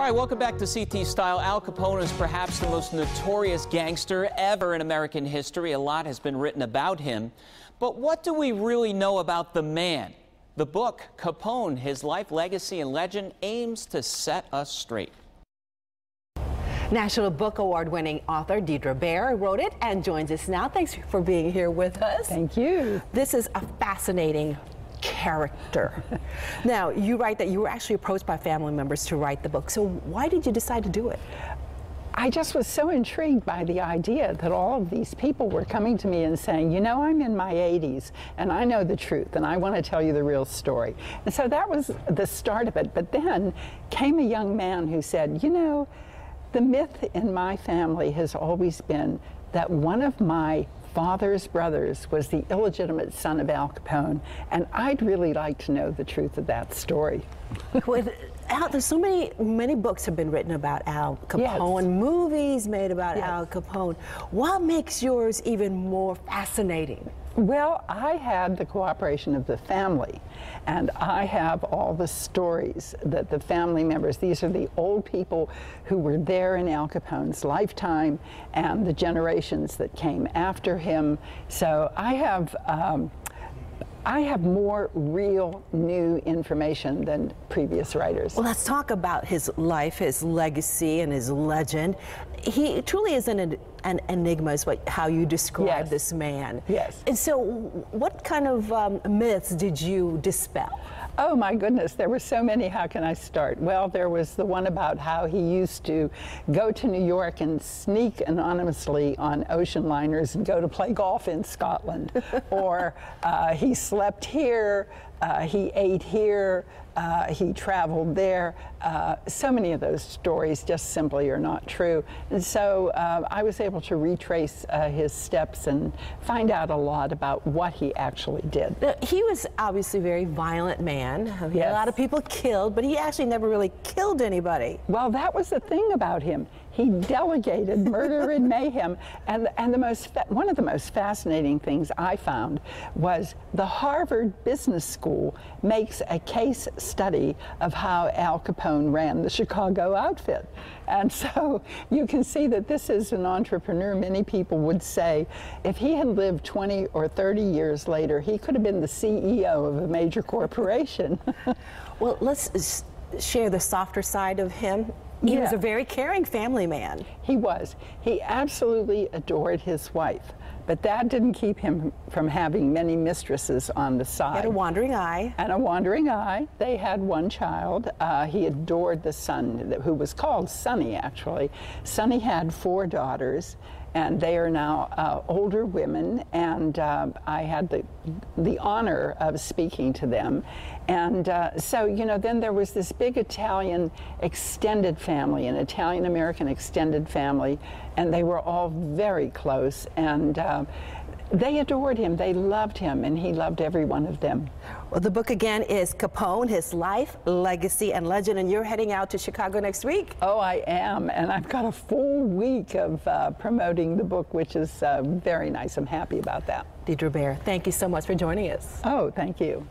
All right, welcome back to CT Style. Al Capone is perhaps the most notorious gangster ever in American history. A lot has been written about him. But what do we really know about the man? The book, Capone, His Life, Legacy, and Legend, aims to set us straight. National Book Award winning author Deirdre Bair wrote it and joins us now. Thanks for being here with us. Thank you. This is a fascinating character. now, you write that you were actually approached by family members to write the book. So, why did you decide to do it? I just was so intrigued by the idea that all of these people were coming to me and saying, you know, I'm in my 80s and I know the truth and I want to tell you the real story. And so that was the start of it. But then came a young man who said, you know, the myth in my family has always been that one of my father's brothers was the illegitimate son of Al Capone, and I'd really like to know the truth of that story. Al, there's so many many books have been written about Al Capone, yes. movies made about yes. Al Capone. What makes yours even more fascinating? Well, I had the cooperation of the family, and I have all the stories that the family members, these are the old people who were there in Al Capone's lifetime and the generations that came after him. So I have um, I have more real new information than previous writers. Well, let's talk about his life, his legacy, and his legend. He truly is an, an enigma, is what, how you describe yes. this man. Yes. And so, what kind of um, myths did you dispel? Oh my goodness, there were so many. How can I start? Well, there was the one about how he used to go to New York and sneak anonymously on ocean liners and go to play golf in Scotland. or uh, he slept here, uh, he ate here, uh, he traveled there. Uh, so many of those stories just simply are not true. And so uh, I was able to retrace uh, his steps and find out a lot about what he actually did. He was obviously a very violent man. He yes. a lot of people killed, but he actually never really killed anybody. Well, that was the thing about him. He delegated murder and mayhem. And, and the most one of the most fascinating things I found was the Harvard Business School makes a case study of how Al Capone ran the Chicago outfit. And so you can see that this is an entrepreneur. Many people would say if he had lived 20 or 30 years later, he could have been the CEO of a major corporation. well, let's share the softer side of him. He yeah. was a very caring family man. He was. He absolutely adored his wife. But that didn't keep him from having many mistresses on the side. He had a wandering eye. And a wandering eye. They had one child. Uh, he adored the son, who was called Sonny, actually. Sonny had four daughters, and they are now uh, older women, and uh, I had the, the honor of speaking to them. And uh, so, you know, then there was this big Italian extended family, an Italian American extended family, and they were all very close. And uh, they adored him, they loved him, and he loved every one of them. Well, the book again is Capone, His Life, Legacy, and Legend, and you're heading out to Chicago next week. Oh, I am, and I've got a full week of uh, promoting the book, which is uh, very nice. I'm happy about that. Deirdre Bair, thank you so much for joining us. Oh, thank you.